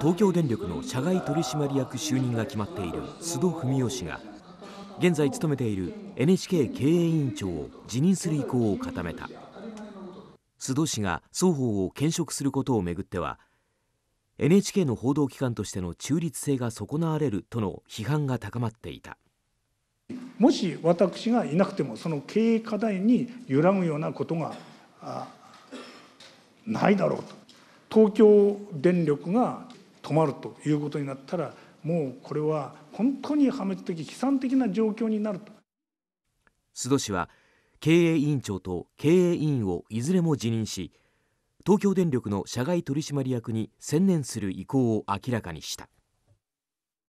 東京電力の社外取締役就任が決まっている須戸文雄氏が現在勤めている NHK 経営委員長を辞任する意向を固めた。須戸氏が双方を兼職することをめぐっては NHK の報道機関としての中立性が損なわれるとの批判が高まっていた。もし私がいなくてもその経営課題に揺らぐようなことがないだろうと。東京電力が止まるということになったらもうこれは本当に破滅的悲惨的な状況になると須戸氏は経営委員長と経営委員をいずれも辞任し東京電力の社外取締役に専念する意向を明らかにした。